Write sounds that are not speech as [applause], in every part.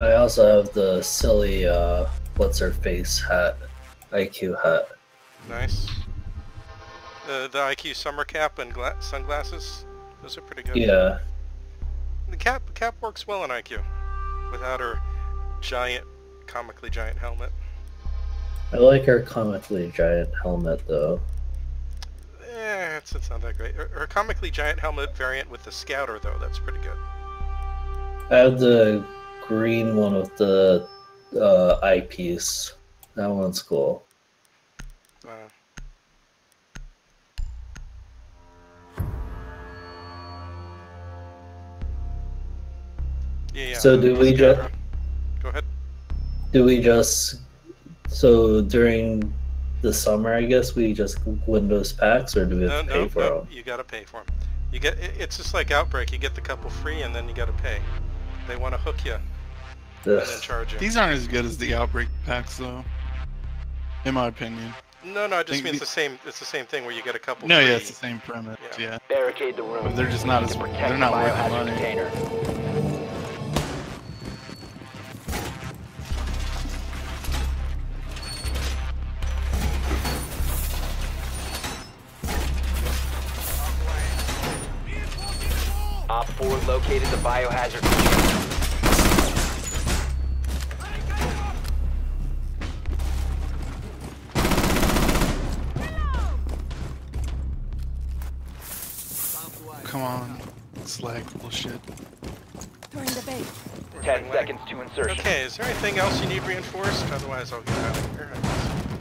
I also have the silly uh what's her face hat. IQ hat. Nice. The the IQ summer cap and gla sunglasses. Those are pretty good. Yeah. The cap cap works well in IQ, without her giant, comically giant helmet. I like her comically giant helmet though. Eh, it's, it's not that great. Her, her comically giant helmet variant with the scouter though, that's pretty good. I have the green one with the uh, eyepiece. That one's cool. Yeah, yeah. So do we just Go ahead. do we just so during the summer I guess we just Windows packs or do we No, have to pay no, for no. them? You gotta pay for them. You get. It's just like Outbreak. You get the couple free, and then you gotta pay. They want to hook you and then charge you. These aren't as good as the outbreak packs, though. In my opinion. No, no. I just think mean it's the- the same. It's the same thing where you get a couple. No, free. yeah, it's the same premise. Yeah. Yeah. Barricade the room. But they're just not as- need they're not the worth the money. container. Op 4 located the biohazard container. Come on. Slag bullshit. Throwing the bait. 10 seconds to insertion. Okay. Is there anything else you need reinforced? Otherwise, I'll get out of here.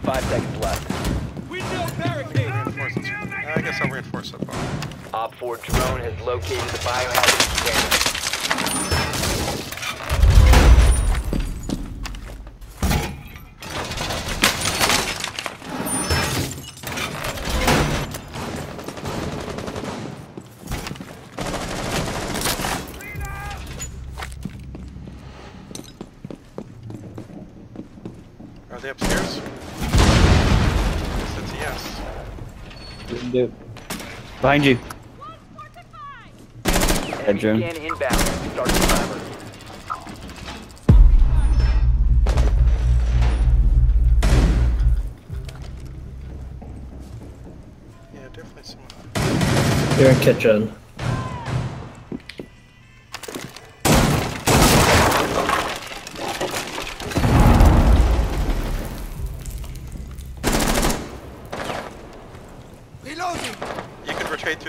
5 seconds left. We Reinforce it. Uh, I guess I'll reinforce that bar. Op 4 drone has located the biohazard container. They upstairs? Yes, that's a yes. Behind you. Enemy drone. inbound. Start the. Yeah, definitely someone. You're in kitchen.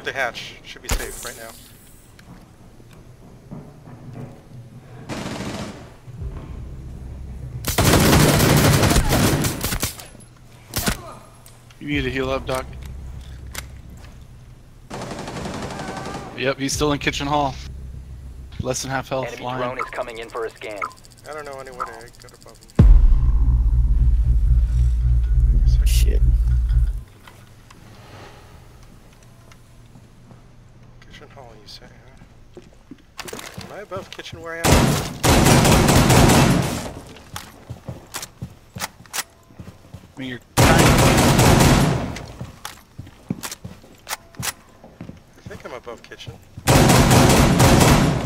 The hatch. Should be safe right now. You need to heal up, Doc. Yep, he's still in kitchen hall. Less than half health. Enemy Lying. drone is coming in for a scan. I don't know anywhere to get above them. Say, huh? Am I above kitchen where I am? I mean, you're I think I'm above kitchen.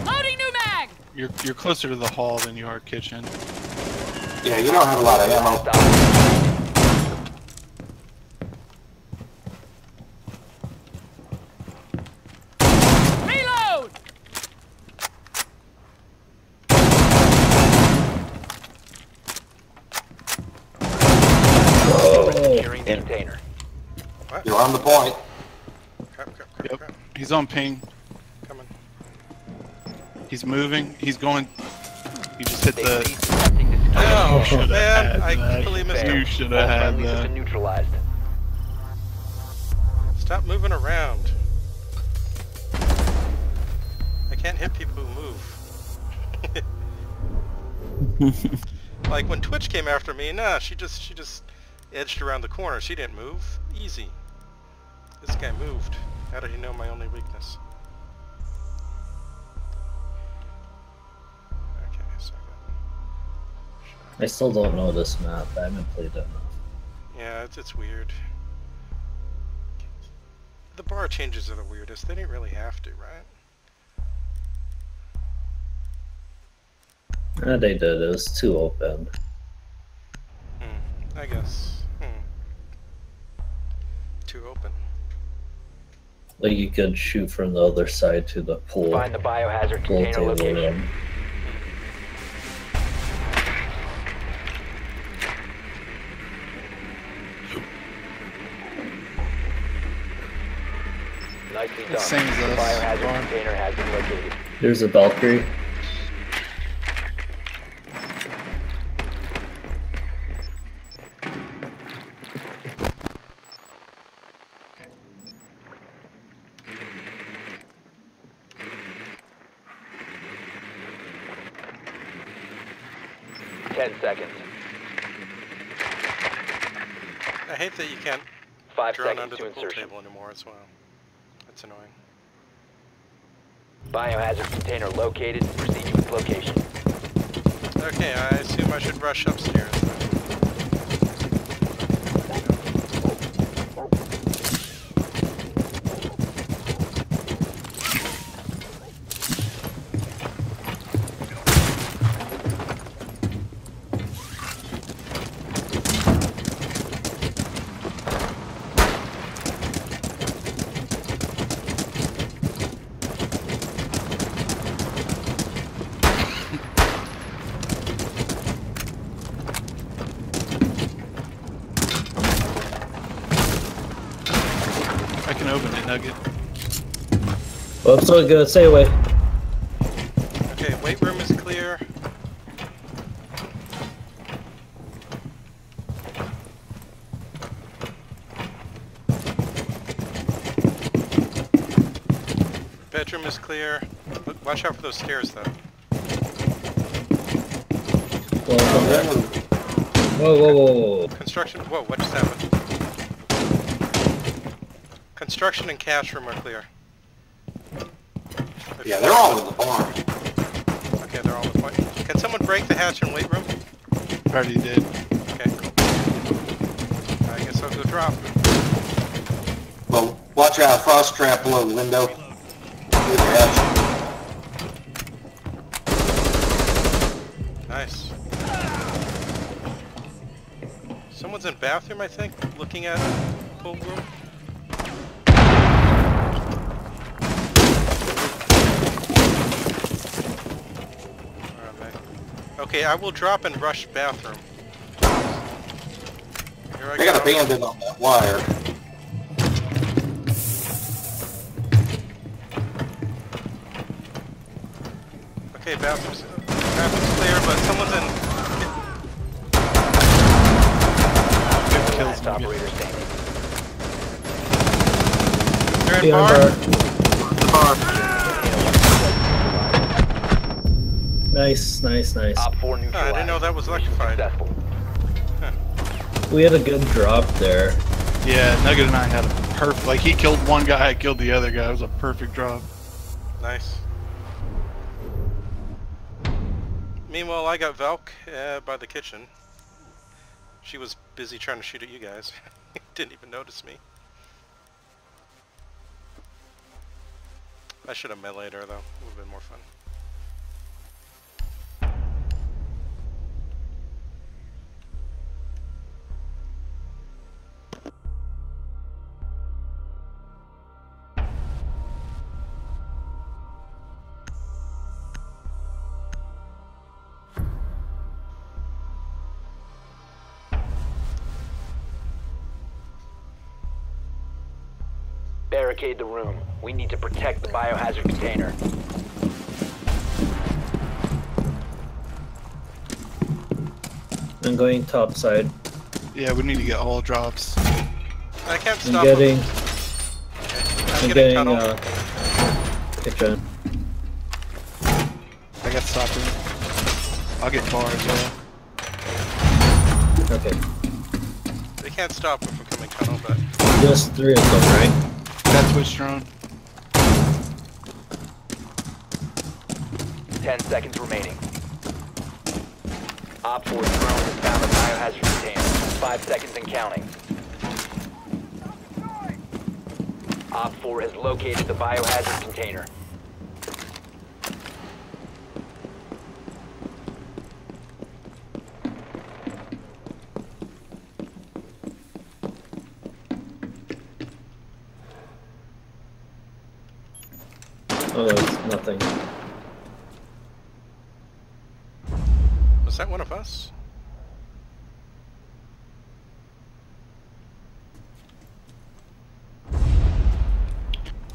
Loading new mag! you're you're closer to the hall than you are kitchen. Yeah, you don't have a lot of ammo. Stop. Reload! Securing the Yeah. container. What? You're on the point. Crap, crap, crap, Yep. crap. He's on ping. Coming. He's moving. He's going. He just hit They the. ceased attempting to secure Oh, Should've man, had I that. completely missed Fair. You should have had that. neutralized. Stop moving around. I can't hit people who move. [laughs] like when Twitch came after me, nah, she just she just edged around the corner. She didn't move. Easy. This guy moved. How did he know my only weakness? Okay, so I got- I still don't know this map. I haven't played it enough. Yeah, it's, it's weird. The bar changes are the weirdest. They didn't really have to, right? Ah, they did. It was too open. Hmm. I guess. Like you could shoot from the other side to the pool. Find the biohazard pool container table location. room. Nicely done. Same as the biohazard Barn. container has been located. There's a Valkyrie. Ten seconds. I hate that you can't Five drone seconds under to the pool table anymore as well. That's annoying. Biohazard container located. Proceed to its location. Okay, I assume I should rush upstairs. I can open it, Nugget. Well, I'm still gonna stay away. Okay, weight room is clear. Bedroom is clear. But watch out for those stairs though. Whoa, whoa, whoa, whoa, whoa, whoa. Construction, whoa, what just happened? Construction and cash room are clear. Yeah, they're all in the barn. Okay, they're all in the point. Can someone break the hatch in weight room? Already did. Okay. I guess I'll go drop. Well, watch out, frost trap below the window. Nice. Someone's in bathroom, I think, looking at pool room. Where are they? Okay, I will drop and rush bathroom. Here I They got a bandit on that wire. Okay, bathroom's, bathroom's clear, but someone's in. Good kills, Last Nugget. operator standing. They're in Beyond bar. bar. Nice, nice, nice. Op 4 Oh. I didn't know that was Mission electrified. Successful. We had a good drop there. Yeah, Nugget and I had a perfect. Like he killed one guy, I killed the other guy. It was a perfect drop. Nice. Meanwhile, I got Valk uh, by the kitchen. She was busy trying to shoot at you guys. [laughs] Didn't even notice me. I should have meleeed her though. It Would have been more fun. Barricade the room. We need to protect the biohazard container. I'm going top side. Yeah, we need to get all drops. I can't I'm stop getting, them. I'm, I'm getting, getting, tunnel. uh, kitchen. I got stopped in. I'll get bar as well. Okay. They can't stop them from coming tunnel, but Just three of them, right? Got Twitch drone. Ten seconds remaining. Op 4 drone has found the biohazard container. Five seconds and counting. Op 4 has located the biohazard container. Oh, it's nothing. Was that one of us?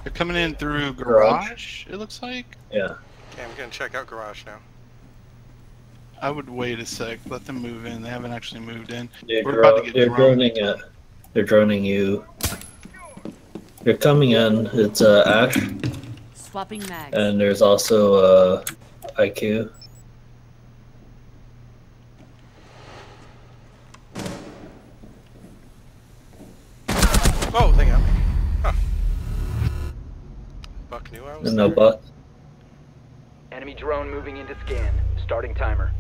They're coming in through Garage? garage, it looks like. Yeah. Okay, I'm gonna check out garage now. I would wait a sec, let them move in. They haven't actually moved in. They're, We're about to get they're droned. droning it. They're droning you. They're coming in. It's uh, Ash, Swapping mags. and there's also uh, IQ. Oh, they got me. Huh. Knew I was No there. butt. Enemy drone moving into scan. Starting timer.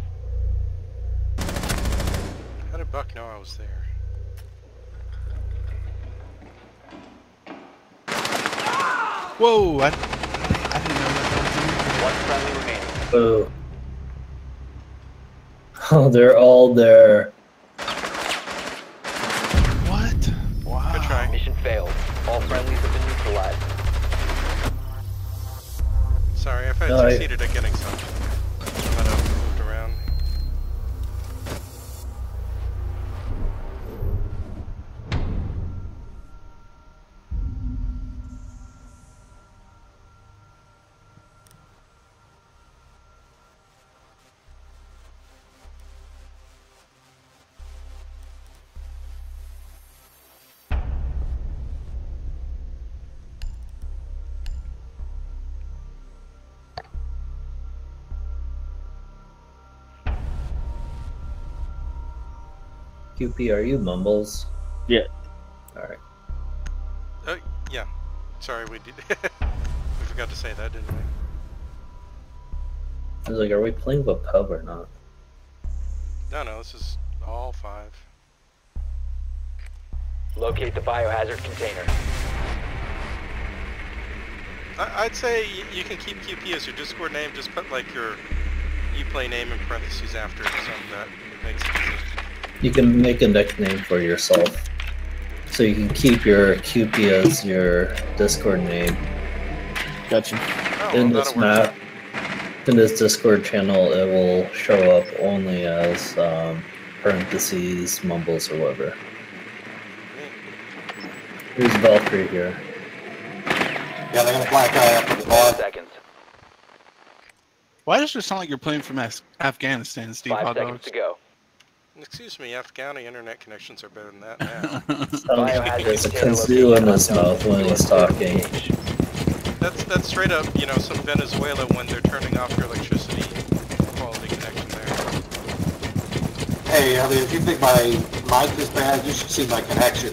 How did Buck know I was there? Whoa! I, I didn't know that. One friendly remaining. Oh. [laughs] Oh, they're all there. Sorry, if I No, I- succeeded at getting some. QP, are you Mumbles? Yeah. Alright. Oh, yeah. Sorry, we did. [laughs] we forgot to say that, didn't we? I was like, are we playing with a pub or not? No, no, this is all five. Locate the biohazard container. I, I'd say y- you can keep QP as your Discord name. Just put like your you play name in parentheses after it, so that makes it easy. You can make a nickname for yourself. So you can keep your QP as your Discord name. Gotcha. Oh, In this that'll map, in this Discord channel, it will show up only as um, parentheses, mumbles, or whatever. Here's Valkyrie here. Yeah, they're gonna black eye up at the Ten bar. seconds. Why does it sound like you're playing from Af- Afghanistan, Steve Five Hot seconds Dogs? to go. Excuse me, Afghani internet connections are better than that now. [laughs] Sounds Biohazard like there's a container kazoo in his mouth when he's talking. that's that's straight up, you know, some Venezuela when they're turning off your electricity quality connection there. Hey, I mean, if you think my mic is bad, you should see my connection.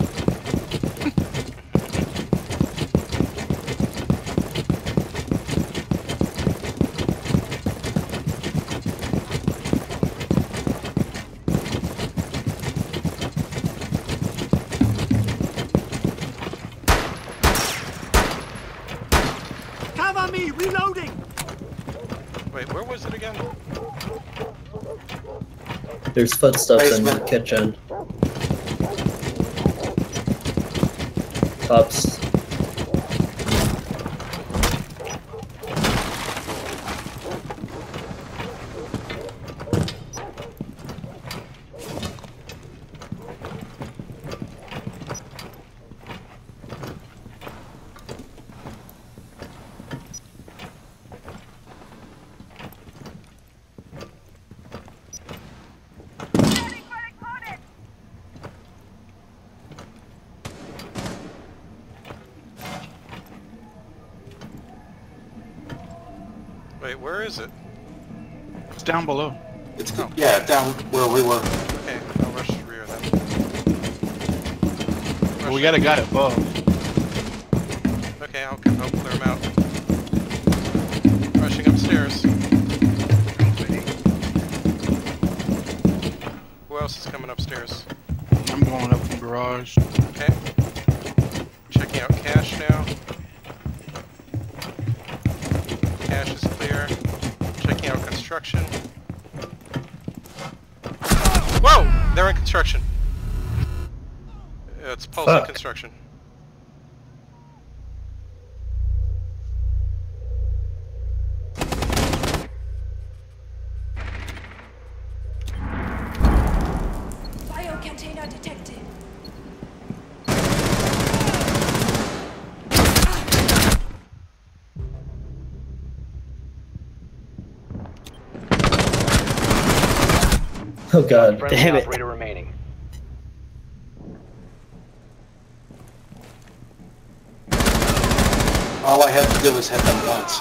Cover me! Reloading! Wait, where was it again? There's footsteps in the kitchen. Tops. Wait, where is it? It's down below. It's, Oh. yeah, down where we were. Okay, I'll rush the rear then. Well, we Rush got a it. guy above. Okay, I'll, I'll clear him out. Rushing upstairs. Who else is coming upstairs? I'm going up from garage. Okay. Checking out cash now. Cash is clear. Checking out construction. Whoa! They're in construction. It's pulsing Fuck. construction. Oh god, damn it. remaining. All I had to do was hit them once.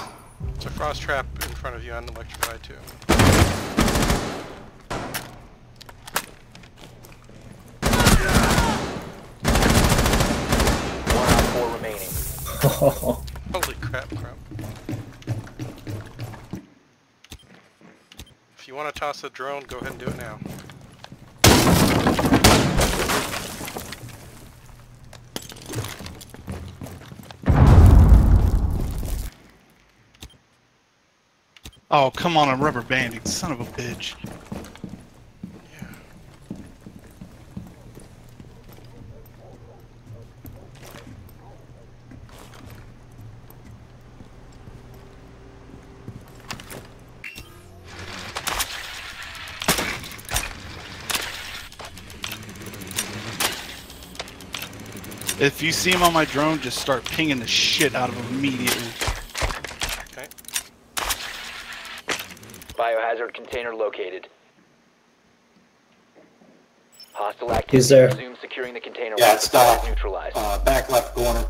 It's a frost trap in front of you on electrified too. One on four remaining. Holy crap, crap. You want to toss a drone, go ahead and do it now. Oh, come on, I'm rubber banding, son of a bitch. If you see him on my drone, just start pinging the shit out of him immediately. Okay. Biohazard container located. Hostile activity. He's there. Resume securing the container. Yeah, once it's the Doc. Neutralized. Uh, back left corner.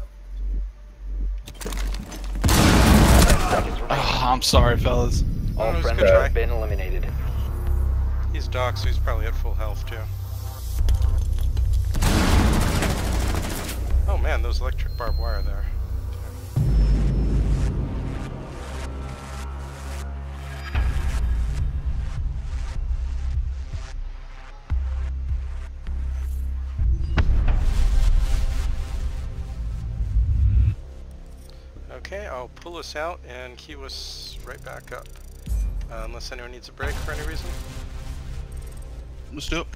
Seconds remaining. Oh, I'm sorry, fellas. All Oh, it was a friendlies good try. have been eliminated. He's Doc, so he's probably at full health too. Man, those electric barbed wire there. Okay, I'll pull us out and queue us right back up. Uh, unless anyone needs a break for any reason. Let's do it.